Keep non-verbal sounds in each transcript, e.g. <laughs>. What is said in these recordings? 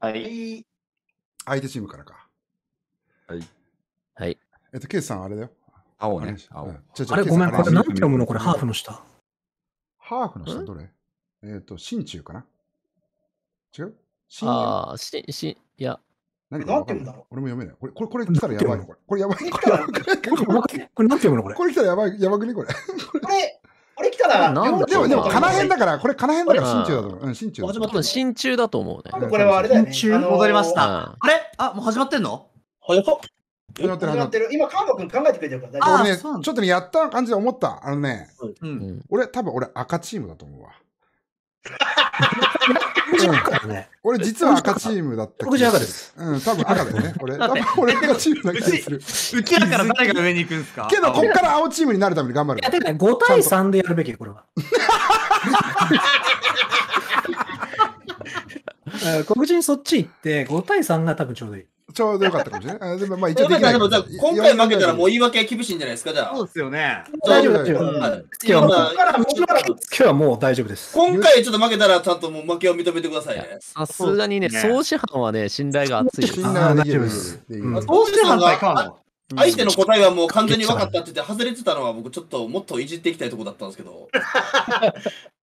はい。相手チームからか。はい。えっと、ケイスさんあれだよ。青ねあれ。青あれ、ごめん、これなんて読むの？これ、ハーフの下。ハーフの下？どれ？えっと、真鍮かな？違う？真ああ、し、し、いや、何なんて言うんだろう俺も読めない。これ、これ、これ来たらやばいよ。これ、これやばい。こ来たられ、これなんて読むの？これ。<laughs> これ来たらやばい、やばくね？これ。これ、これ来たら、なんだでも、でも、そうかなへんだから、これ、かなへんだからうん真鍮だと思う。うん、真鍮だと思う。多分真鍮だと思うね。これはあれだよね。戻りましうんた。あれ？あ、もう始まってんの？早っ。始まってる始まっててる。今、カード君考えてくれてるから大丈あ夫。俺ね、ちょっとね、やった感じで思った。あのね、う。うんん。俺、多分俺赤チームだと思うわ。ね。俺、実は赤チームだった僕じゃ赤です。うん、多分赤だよね。俺、多だって分俺赤チームな気がする。<laughs> うちらから誰が上に行くんすか？けど、こっから青チームになるために頑張るいや、。てかね、5対3でやるべきよ、これは。<laughs> <laughs> うん黒人そっち行って、5対3が多分ちょうどいい。ちょうどよかったかもしれない。あでも、まあ、一え応できない。でもじゃあ今回負けたらもう言い訳厳しいんじゃないですか、じゃあ。そうですよね。大丈夫、大丈夫。うんはい今日はもう大丈夫です。今回ちょっと負けたらちゃんともう負けを認めてくださいね。さすがにね、総師範はね、信頼が厚いです信。頼は大丈夫ですできるうんどうして反対かの相手の答えはもう完全に分かったって言って外れてたのは僕ちょっともっといじっていきたいところだったんですけど。<laughs>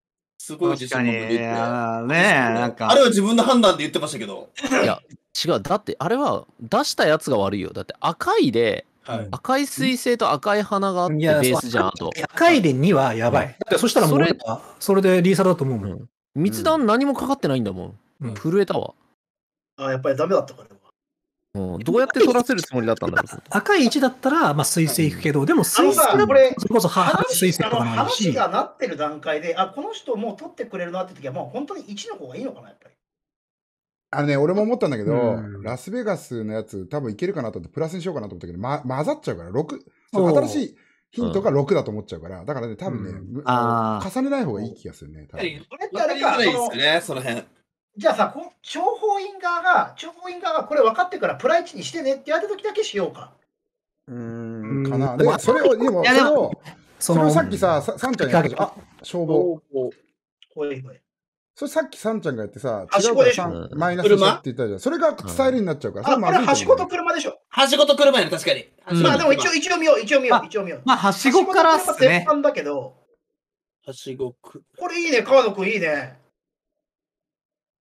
すごい自確かに。信持って言って。ねえ、なんか。あれは自分の判断で言ってましたけど。いや、違う。だって、あれは出したやつが悪いよ。だって赤いで、はい。赤い彗星と赤い花があってベースじゃん、あと。赤いで2はやばい。だってそしたらもう俺はそれでリーサルだと思うもん。うん密談何もかかってないんだもん。うん震えたわ。あ、やっぱりダメだったから。うん、どうやって取らせるつもりだったんだろう。赤い1だったら、まあ、水星行くけど、でも水星だ、これ、それこそは水星とかないし、話がなってる段階で、あ、この人もう取ってくれるなって時は、もう本当に1の方がいいのかな、やっぱり。あのね、俺も思ったんだけど、うんラスベガスのやつ、多分いけるかなと思って、プラスにしようかなと思ったけど、ま、混ざっちゃうから、6、おう新しいヒントが6だと思っちゃうから、だからね、多分ね、うん重ねない方がいい気がするね。多分これってあれか、いそのですよね、その辺。じゃあさ、こ諜報員側が、諜報員側がこれ分かってからプライチにしてねってやった時だけしようか。うーん、かな。うんで、それを、でも、それを、そそれをさっきさ、ささんちゃんがやったじゃん。かあ、消防。それさっきさんちゃんがやってさ、はし違うからごでしょさマイナスって言ったじゃん。それが伝えるになっちゃうから、それあ、まこれ、はしごと車でしょ。はしごと車やね、確かに。うんまあでも一応、一応見よう、一応見よう、あ一応見よう。まあ、はしごからっすね鉄。板だけど、はしごく、これいいね、川野くんいいね。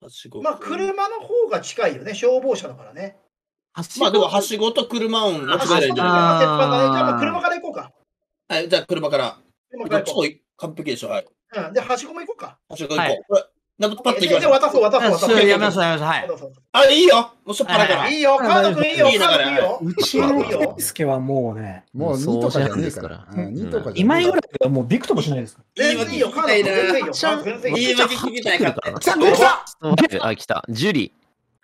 はしごく。まあ、車の方が近いよね、消防車だからね。はしまあでも、はしごと車音間違いないんじゃない鉄板。じゃあ、車から行こうか。はい、じゃあ車から。車から行こどっちも完璧でしょ、はい。う。うん、で、はしごも行こうか。はしご行こう。はいこれ、ナブパッとで、行きましょう。で渡そう、渡そう、渡そう。やめましょう、やめましょう。はい。そうそうそうあ、いいよ。もうしょっぱなから。いいよ、川野くんいいよ、いいだから川野くんいいよ。うちのケイスケはもうね、もう2とかじゃねえから。そううん2とかじ今井ぐらいはもうビクともしないですか？全然いいよ、川野くん全然いいよ。川野くん全然いいよ。言い訳聞きたいから。来た来たあ、来た。ジュリ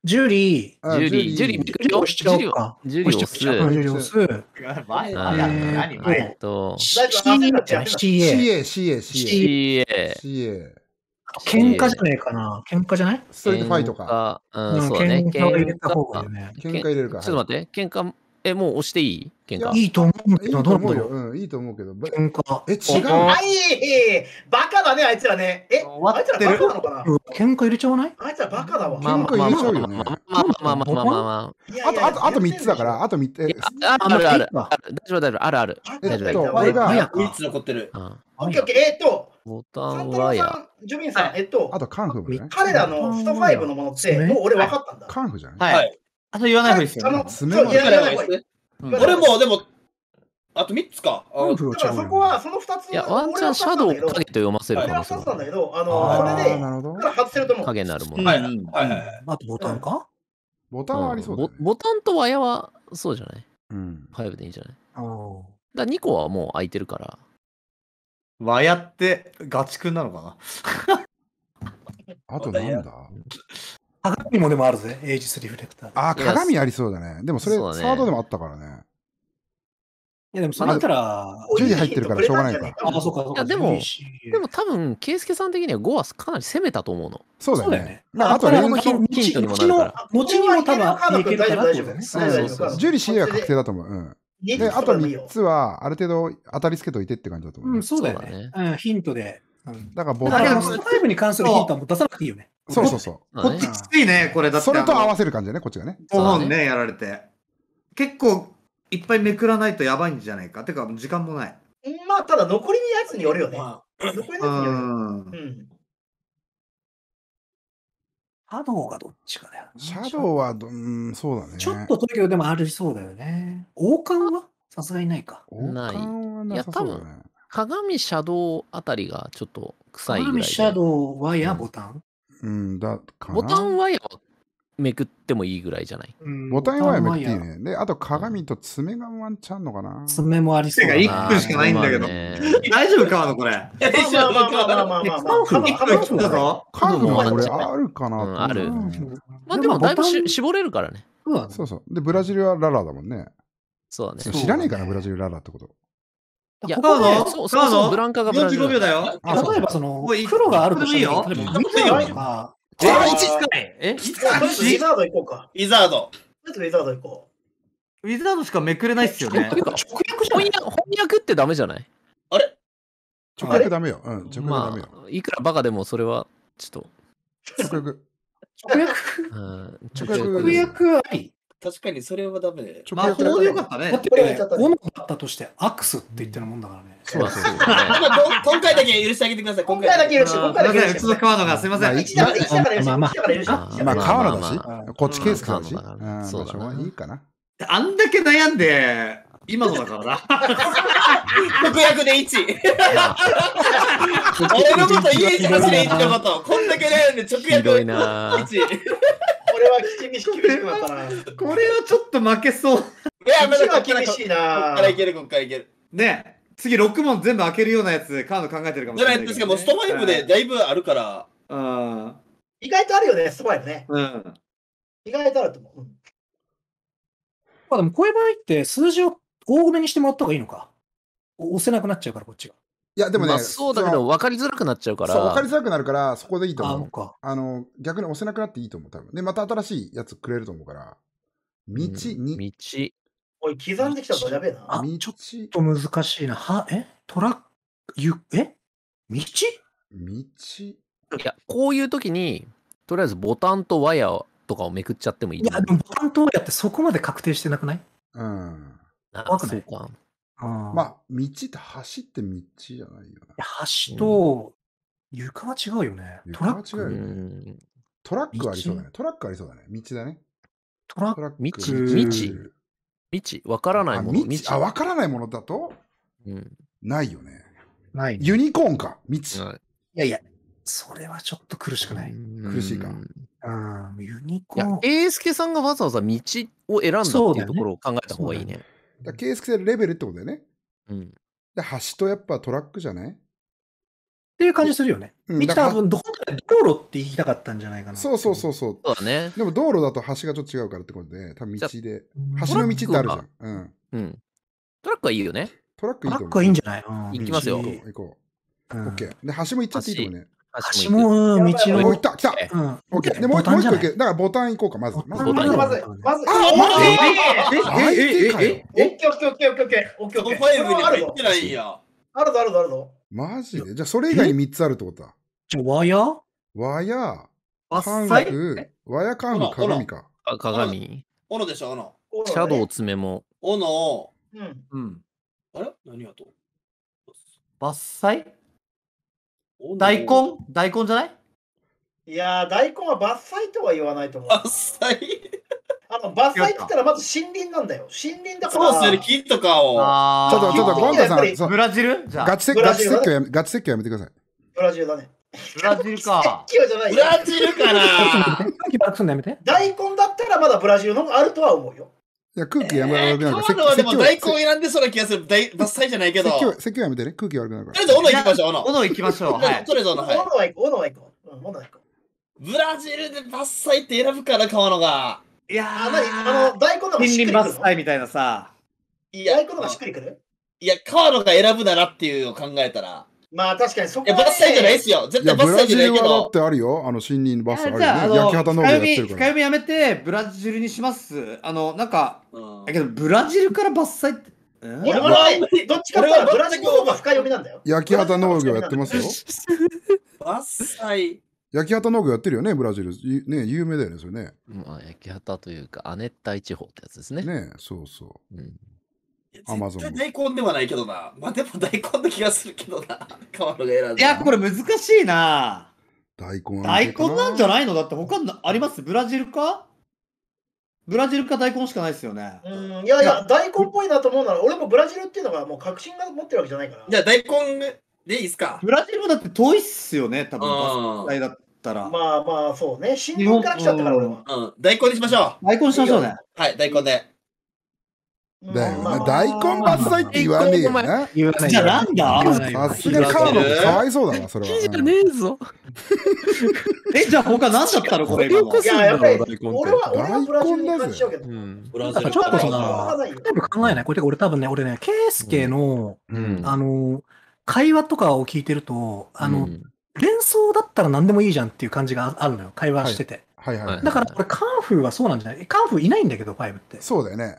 ジュリあー。ジュリー。ジュリー、ジ見てくれよ。押しちゃおうジュリーかを。ジュリーを押す。うんジュリ押す。前あ何何えー前と、大丈夫 CA じゃない CA。CA、CA、CA。喧嘩じゃねえかな喧嘩じゃない？ストリートファイトか。か。う、うんんそうだね。喧嘩を入れた方がいいよね。喧嘩入れるか。ちょっと待って、喧嘩、え、もう押していい？喧嘩。いいと思うけど、どう思うよ。うん、いいと思うけど。喧嘩。え、違うはいバカだね、あいつらね。え、あいつらバカなのかな？喧嘩入れちゃわない？あいつらバカだわ。喧嘩入れちゃうよね。まあまあまあまあまあまあ。あと、あと、あと3つだから、あと3つ。あるあるある。大丈夫、大丈夫、あるある。えっと、俺が。3つ残ってる。オッケーオッケー、えっと。ボタンはや。ジョミンさん、えっと。あと、カンフも。彼らのスト5のものって、もう俺分かったんだ。カンフじゃないはい。あと言わない方がいいですよねあの、。爪までそういやいやいやいやうん俺も、でも、あと3つか。だからそこは、その2つ、いや、ワンチャンシャドウを影と読ませる俺は2可能性もつなんだけど、ああの、そーれで、なるほど外せると思う。影になるもん。はいうんはいはいはい。あとボタンか？ボタンはありそうだね。ボボタンとワヤはそうじゃない？うん。?5 でいいんじゃない？あーだ2個はもう空いてるから。和やってガチ君なのかな？<laughs> あとなんだ？鏡もでもあるぜ、エイジスリフレクター。あ、鏡ありそうだね。でもそれ、サードでもあったからね。いや、でもそれだったら、ジュリー入ってるからしょうがないかあ、そうか、そうか。いやでもでも多分、ケイスケさん的には5はかなり攻めたと思うの。そうだよね。まあ、あとは連ヒンヒントにもなるから後にも多分いけるかなってことだよね。そうそうそうジュリー CA は確定だと思う。うん。で、あと3つは、ある程度当たりつけといてって感じだと思う。うん、そうだよね。うん、ヒントで。うんだからボだから、タンスト5に関するヒントはもう出さなくていいよね。そうそうそまあねこっちきついね、これだう。って。それと合わせせる感じだね、こっちがね。5本ね、やられて。結構、いっぱいめくらないとやばいんじゃないか。てか、時間もない。まあ、ただ残りのやつによるよね。ま残りのやつうによるう。ん。シャドウがどっちかだよな。シャドウはど、うん、そうだね。ちょっと東京でもありそうだよね。王冠はさすがにないか。なさそうだね。鏡シャドウあたりがちょっと臭いぐらいで。鏡シャドウはやボタン、うんだかなボタンワイヤーめくってもいいぐらいじゃない、ボタンワイヤーめくっていいね。で、あと鏡と爪がワンチャンのかな。爪もありそうだな。1分しかないんだけど。大丈夫かのこれ。大丈夫かまあまあまあまあ。カーブは俺あるかな、うんある。まあでもだいぶ絞れるからね。そうそう。で、ブラジルはララだもんね。そうだね。知らねえかな、ブラジルララってこと。いやここでカードそうそうそう、ブランカがブラジル。45秒だよ。例えばその黒があるとしたら、例えばいいよ。緑とか、えあー一近いえ？じゃあとりあえ？ずウィザード行こうか。ウィザード。ウィザード行こウィザードしかめくれないっすよね。直訳？じゃない。翻訳？翻訳ってダメじゃない？あれ？直訳ダメよ。うん、直訳ダメまよ。あ、いくらバカでもそれは、ちょっ直訳。直訳。直訳。直訳あり？確かにそれはダメで。魔法でよかったね。だって、これやっちゃったね斧だったとしてアクスって言ってるもんだからね。そうだそう今回だけ許してあげてください。今回だけ許して、今回だけ許して。すいません、うちの川野がすいません。まあ一だから、一だから許して、まあまあ一だから許して。まあ一だからまあ、川野だしこっちケースだし。そうだなうがないいかな。あんだけ悩んで、今のだからな。<laughs> 特約で1。俺のことイメージ走れ1のこと。こんだけ悩んで直ひどい約なぁ。1。いこれは厳し厳しくなったな。これはちょっと負けそう。や、まだ厳しいな。っからいける、こっからいける。ね次6問全部開けるようなやつ、川野考えてるかもしじゃなれないいけどね。ですか、もうスト5でだいぶあるから。うん。意外とあるよね、ストバイブね。うん。意外とあると思う。うんまあでもこういう場合って数字を多めにしてもらった方がいいのか。お押せなくなっちゃうから、こっちが。いや、でもね、まあそうだけど、分かりづらくなっちゃうから。そう、分かりづらくなるから、そこでいいと思う。あの、逆に押せなくなっていいと思う、多分。で、また新しいやつくれると思うから、道うんに、道。おい、刻んできたぞ、やべえな。あ道、ちょっと難しいな。は、え？トラック、ゆ、え？道？道、いや、こういう時に、とりあえずボタンとワイヤーとかをめくっちゃってもいいいや、でもボタンとやってそこまで確定してなくない？うん。あ怖くない？そうか。うんまあ、道って走って道じゃないよな。橋と床は違うよね。トラック、は違うよねん。トラックありそうだね。トラックありそうだね。道だね。トラットラック。道道わからないあ、もの。道あ、わからないものだと？うん。ないよね。クないね。ユニコーンか。道。いやいや、それはちょっと苦しくない。苦しいかうんうん、ユニコいやーン、。英介さんがわざわざ道を選んだってそうだよねいうところを考えた方がいいね。だケース性レベルってことだよね。うん。で、橋とやっぱトラックじゃない？っていう感じするよね。うん道多分、どこかで道路って言いたかったんじゃないかな。そうそうそうそう。そうだね。でも道路だと橋がちょっと違うからってことで、多分道で。うん。橋の道ってあるじゃん。うん。うん。トラックはいいよね。トラックいいと思う。トラックはいいんじゃない、うん行きますよ道行こう。うんオッケー。で、橋も行っちゃっていいと思うね。橋も、うん道の行った来たうん。オッケー。で、もうボタンじゃない？もう一個行け。だからボタン行こうか、まず。まずボタンまず、まず、ああ、マジえ相手かよ。オッケーオッケーオッケーオッケーオッケーオッケーオッケートップオッケー。5に入ってないんや。あるぞあるぞあるぞ。マジでじゃあ、それ以外に3つあるってことだ。じゃあ、ワイヤーワヤー、カン伐採フ、ワヤカンフ、鏡か。あ鏡。斧でしょ、斧。シャドウ爪も。斧。うん。うん。あれ何やと伐採斧大根？大根じゃない？いやー、大根は伐採とは言わないと思う。伐採 <laughs> あの伐採って言ったらまず森林なんだよ。森林だから。そうっすよね、木とかを。あちょっと、ちょっと、基ゴンタさん、ブラジル？じゃあ。ガチ説ガチ説教やめ、ガチ説教やめてください。ブラジルだね。ブラジルか。説教じゃないよブラジルかな。<laughs> 大根だったらまだブラジルの方があるとは思うよ。いや、空気やめ悪くなるから、川野はでも大根説選んでそうな気がする。大伐採じゃないけど。説教やめてね。空気悪くなるかあえず斧行きましょう、斧。斧行きましょう。はい。とりあえず斧、斧は行こう、斧は行こう。うん、斧は行こう。ブラジルで伐採って選ぶから、川野が。いやあ、なにあの、大根の方がしっくりくるの？伐採みたいなさ。いや大根の方がしっくりくる？いや、川野が選ぶならっていうのを考えたら。まあ確かにそこいや、伐採じゃないですよ。絶いや、対伐採じブラジゃないけどルはだっ。てあるよ。あの、森林のバスあるよね。焼き畑農業やってる深から。読みやめて、ブラジルにします。あの、なんか、うんだけど、ブラジルから伐採って。うんいや、俺はどっちかって言ったらブラジルの方が深読みなんだよ。焼き畑農業やってますよ。伐採。焼き畑農業やってるよね、ブラジル。ゆね、有名だよね、それね。まあ、焼き畑というか、亜熱帯地方ってやつですね。ねそうそうん、アマゾン大根ではないけどな。まあでも大根な気がするけどな。<laughs> 川野が選んだ。いや、これ難しいな。う。大根は大根なんじゃいないの？だって他にあります？ブラジルか？ブラジルか大根しかないですよね。うん、いやいや、大根っぽいなと思うなら、俺もブラジルっていうのがもう確信が持ってるわけじゃないから。じゃあ大根でいいっすか？ブラジルもだって遠いっすよね、多分。うんバスだったら。まあまあ、そうね。新日本から来ちゃったから、俺は。うん。大根にしましょ大根しましょうね。う。はい、大根で。だよね。大根伐採って言わねえよな。言わないじゃあなんだ？さすが川野かわいそうだわ、それは。じゃねえぞ。<laughs> え、じゃあ他何だったの？これ。いや、やっぱり俺は、俺はブラジルに感じちゃうけど。うん。ブラなんかちょっとその全部考えない。これ、俺多分ね、俺ね、ケイスケの、うんあの、会話とかを聞いてると、あの、うん連想だったら何でもいいじゃんっていう感じがあるのよ。会話してて。はいはいはい。だから、これ、カンフーはそうなんじゃない？カンフーいないんだけど、5って。そうだよね。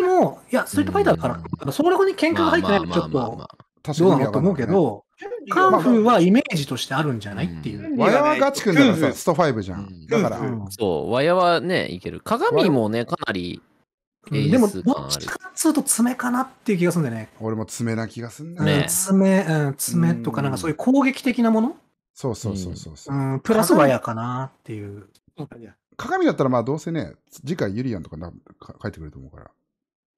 でも、いや、ストリートファイターだから、うん。そこに喧嘩が入ってないのちょっとどうなのと思うけど、カンフーは、はイメージとしてあるんじゃないっていう。わやわガチ君だからさ、スト5じゃん。だから、うんそう、わやはね、いける。鏡もね、かなり、演でも、どっちかっつうと爪かなっていう気がするんだよね。俺も爪な気がすんな。ね。うん爪、うん、爪とか、なんかそういう攻撃的なもの？そうそうそうそうそう。う。ん、プラスワヤかなっていう。鏡だったらまあどうせね、次回ユリアンとかなか書いてくれると思うから。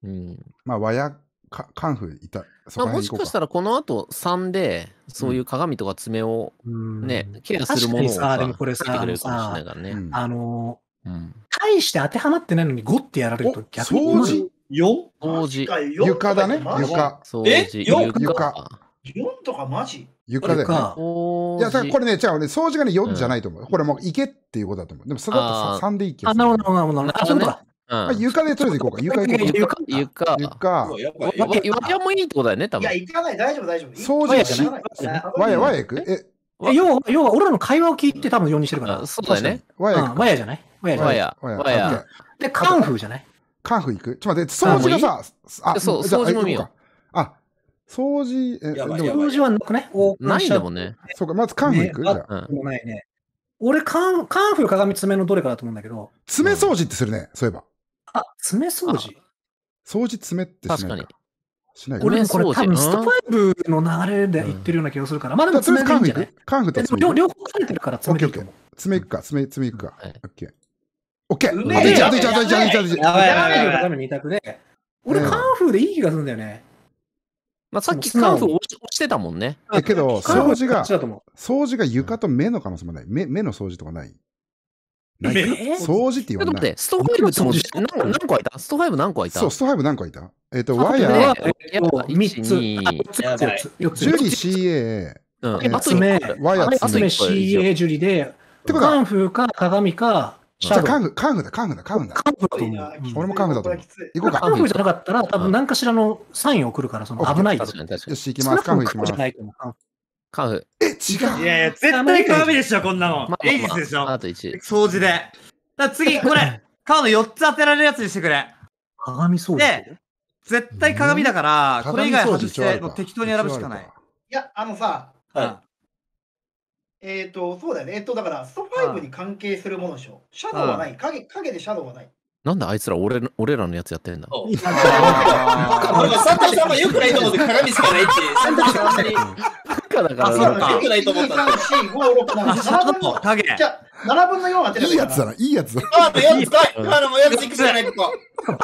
うんまあ、和やかカンフーいた。そまあ、もこら辺行こうか。しかしたらこの後3で、そういう鏡とか爪をうんね、ケアするものをさでもこれされるかもしれないからね。うんあの、うん。大して当てはまってないのに5ってやられるとお逆に掃除？4? 掃除、床だね、床。掃え？床。床4とかマジ？床だよね。いや、これね、じゃあね、掃除がね、4じゃないと思う。これもう行けっていうことだと思う。でも、それだとあー3でいい気があ。なるほど、なるほど。なるほどあ、そうか。まあ、うん床でとりあえず行こうか。床行こうか。床、床。床う。わやばいいいってことだよね、多分いや、。行かない、大丈夫、大丈夫。掃除しないわやわや行く？え、え要は、要は俺らの会話を聞いて多分4にしてるから。あそうだよね。わや行くうんワヤじゃない？ワヤじゃないわや、わやで、カンフーじゃない？カンフー行くちょっと待って、掃除がさ、あ、そうじゃあ掃除も見よう行こうかあ、掃除、え、でも、やばいやばい掃除はなくね？ないんだもんね。そうか、まずカンフー行く？じねゃあ。うん。もないね。俺、カン、カンフー鏡爪のどれかだと思うんだけど、爪掃除ってするね、そういえば。あ、爪掃除？掃除爪ってし確かにないか。。しないか。俺これ多分スト5の流れで言ってるような気がするから、まあでも爪でいいんじゃない？くカンフーとでも爪行く両両方書いてるから爪でいいと思う。爪行くか、爪、爪行くか。はいオッケー。オッケーうあと1、めえあと1、あと1、あと1、あと1。やばいやばいやばい鏡の二択で、俺うんカンフーでいい気がするんだよね。まあ、さっきカンフー押し押してたもんね。え、けど、カンフー掃除がこっち、だと思う掃除が床と目の可能性もない。目目の掃除とかない。ないか目掃除って言わない。ちょっと待って、スト5ってもう何個何個空いた？スト5何個空いた？そう、スト5何個いたえっと、あワイねヤー、とねやっぱ3つ、1 2あ4つ、やばい4つ、4つ。ジュリ CA、うん。えあと爪1個あるワイヤーあと CA ジュリで、てことはカンフーか鏡かシャドウ。じゃあカンフー、カンフーだ、カンフーだ、カンフーだ。カンフーだと思う。俺もカンフーだと思う行こうか。カンフーじゃなかったら、多分何かしらのサインを送るから、その危ないよ。確かに確かに。よし、行きます。カンフー行きます。カンフえ、違う。いやいや、絶対鏡でしょ、こんなのー。。まあエイジスでしょ。あと1。掃除で。だ次、これ、<laughs> カード4つ当てられるやつにしてくれ。鏡掃除？で絶対鏡だから、これ以外外して、もう適当に選ぶしかない。いや、あのさ、はえっ、と、そうだよね。えっ、と、だから、スト5に関係するものでしょ。シャドウはない。影影でシャドウはない。なんであいつら俺の俺らのやつやってんだ？サンタさんは良くないと思って鏡しかないって、サンタさん本当に赤だあそうか良くないと思ったんだ。1、2、3、4、5、6、7、7分の、影。じゃあ、7分の4当てればいいやつだな、いいやつだ。あと4つかいあのもう4ついくしかないとこ。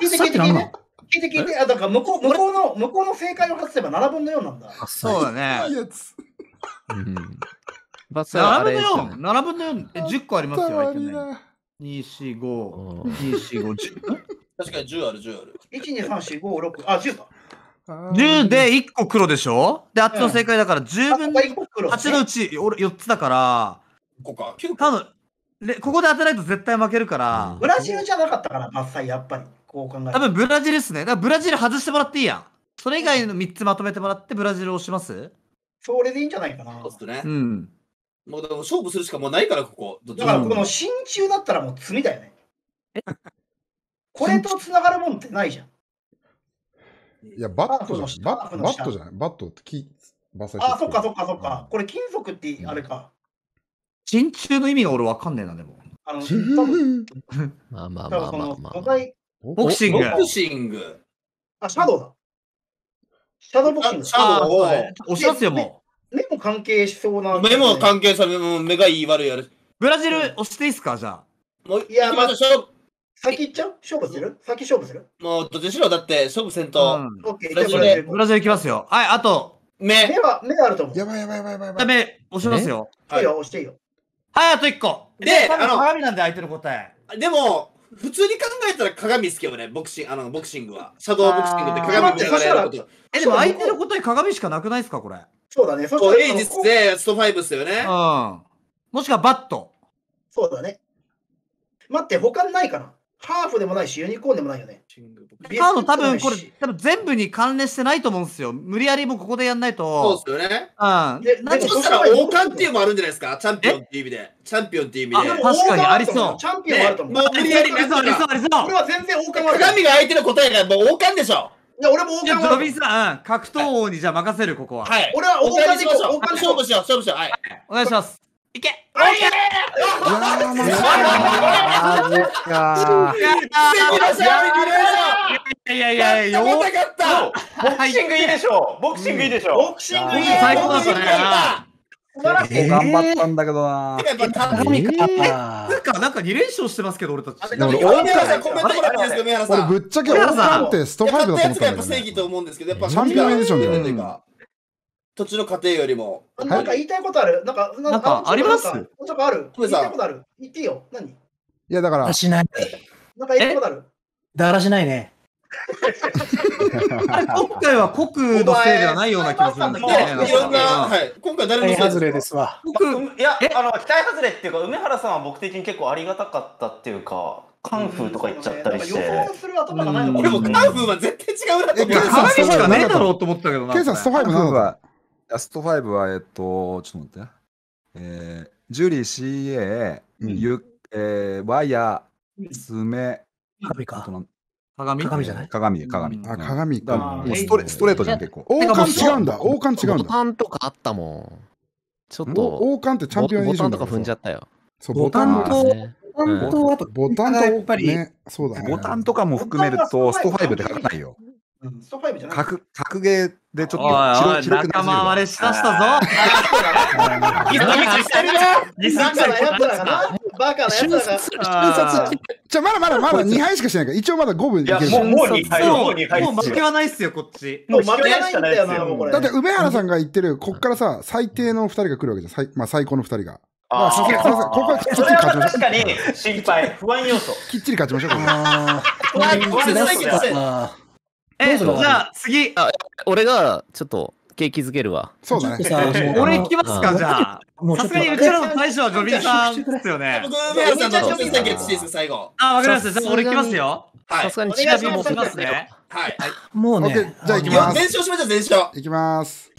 聞いて聞いて聞いて。聞いて聞いて。あ、だから向こう、向こうの、向こうの正解を外せば7分の4なんだ。そうだねいい。やつ。うん。バスはあ7分のれですよね4。7分の4。え、10個ありますよ、ね。にな2、4、5。うん2、4、5、10。確かに10ある、10ある。1、2、3、4、5、6、あ、10だ。あー10で1個黒でしょ？で、あっちの正解だから10分のあここ一個黒8のうち俺4つだから、5か。9多分でここで当てないと絶対負けるからブ、ラジルじゃなかったから、伐採、やっぱり。こう考える多分ブラジルですね。だからブラジル外してもらっていいやん。それ以外の3つまとめてもらってブラジル押します？それでいいんじゃないかな。そうっすねう。ん。もうでも勝負するしかもうないから、ここ。どっちだから、もこの真鍮だったらもう罪だよね。これと繋がるもんってないじゃん。いや、バットじゃん。バットじゃない？バットって木、伐採してあ、そっかそっかそっか。これ金属ってあれか。真鍮の意味が俺わかんねえな、でも。あの、多分、まあまあまあまあま、あボクシング。ボクシング。あ、シャドウだ。シャドウボクシング。シャドウをあー押しますよ、もう。目も関係しそうな。目も関係さ目がいい悪いやる。ブラジル押していいっすか、じゃあ。もう、いやましょう。先行っちゃう？勝負する？先勝負する？もう、どっちにしろだって、勝負せんと、うんオッケー、ブラジルじゃあブラジルブラジル行きますよ。はい、あと、目。目は、目があると思う。やばいやばいやばいやばいやばい。ダメ、押しますよ。いいよ、押していいよ。はい、あと一個。で鏡なんで相手の答え。でも、普通に考えたら鏡っすけどね、ボクシング、あの、ボクシングは。シャドウボクシングって鏡見ながらやること。え、でも相手の答え鏡しかなくないっすか、これ。そうだね。そこう、エイジスで、スト5っすよね。うん。もしくはバット。そうだね。待って、他にないかな？ハーフでもないし、ユニコーンでもないよね。カード多分これ多分全部に関連してないと思うんですよ。無理やりもうここでやんないそうっと。すよね。うん。でなんそしたら王冠っていうのもあるんじゃないですか？チャンピオンっていう意味で。チャンピオンっていう意味で。あ確かにありそうチャンピオンもあると思う。ねもう無理やりありそう、ありそう、ありそう。俺は全然王冠はある。鏡が相手の答えがもう王冠でしょ。いや、俺も王じゃあ、冠はある。ドビーさん、うん格闘王にじゃあ任せる、ここは。はい。俺は王冠でいこう。王王冠勝負しよう、勝負しよう。はい。お願いします。いけう。は <laughs> いマジか。いやいやいやいや、よかったボクシングいいでしょうボクシングいいでしょうボクシングいい最高だったね。素晴らしい。頑張ったんだけどな。やっぱた鏡か。なんか、なんか2連勝してますけど、俺たち。あでも梅原さんコメントもらっていいですか、梅原さ俺。ぶっちゃけ王冠ってスト5だと思ったやつがったんだよねやっぱ正義。と思うんですけど、やっぱチャンピオンエディションだよ勝ちがというか途中の過程よりも。なんか言いたいことあるなんか、なんかありますなんかあるこれ言いたいことある言ってよ。何いやだからだら、しない。なんか言いたいことあるだらしないね。<laughs> あれ今回は国のせいではないような気がするんだけどね。いはい。今回誰のせい大外れですすわ。国、いや、あの、期待外れっていうか、梅原さんは僕的に結構ありがたかったっていうか、カンフーとか言っちゃったりして。なんか予想する頭がないのかでもカンフーは絶対違うなと思うえケイさん鏡しかねえだろうと思ったけどな。ケイさんスト5カンフーなんだは、ラスト5は、えっと、ちょっと待って。えー、ジュリー、CA、うんゆえー、ワイヤー、爪、鏡か。あとなん鏡？鏡じゃない？鏡、鏡。うんあ、鏡だからか。もうストレストレートじゃん、結構。王冠違うんだ。王冠違うんボだ。タンとかあったもん。ちょっと、お王冠ってチャンピオンエディションだボタンとか踏んじゃっったよ。そう、ボボタンと、ボタンと、あと、ボタンと、やっぱり、ね、そうだね。ボタンとかも含めると、スト5で書かないよ。スト5じゃない格、格ゲーでちょっとおいおい、広広く仲間割れしだしたぞ。ギスギスしてるなギスバカなやつらがな。バカなやつらが。瞬殺、瞬殺じゃあまだまだまだ2敗しかしてないから、一応まだ5分いける。もう、もう2敗、ももう2敗う、もう負けはないっすよ、こっち。もう負けないんだよな、もうこれ。だって梅原さんが言ってる、こっからさ、最低の2人が来るわけじゃん。最まあ、最高の2人が。あさすがさすがここはきっちりそれは勝ちましょ確かに心配、不安要素。う。きっちり勝ちましょう。これあう <laughs> え、じゃあ次、俺がちょっと景気づけるわ。そうだね。俺行きますか、じゃあ。さすがにうちらの大将はジョビーさんですよね。僕、梅原さんの挑戦対決していいですか、最後。あ、わかりました。じゃあ俺行きますよ。はいさす。がにお願いします近火もしますね。はい。もうね、じゃあ行きます全勝しました、全勝。いきます。